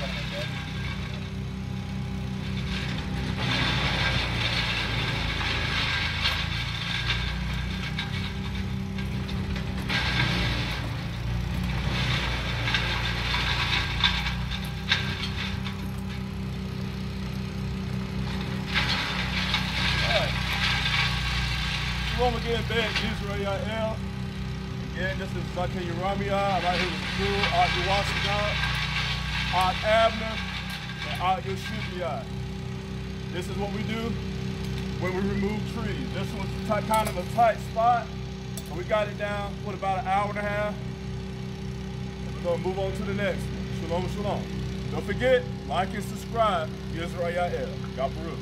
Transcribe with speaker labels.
Speaker 1: Shalom again, Israel Yael. Again, this is Zakir Ramia. I'm right here with the crew, Yuwasigan, Art Abner, and Art Yoshibiai. This is what we do when we remove trees. This was kind of a tight spot, but we got it down, what, about an hour and a half? And we're gonna move on to the next one. Shalom, shalom. Don't forget, like and subscribe, Israel Yael. God Baruch.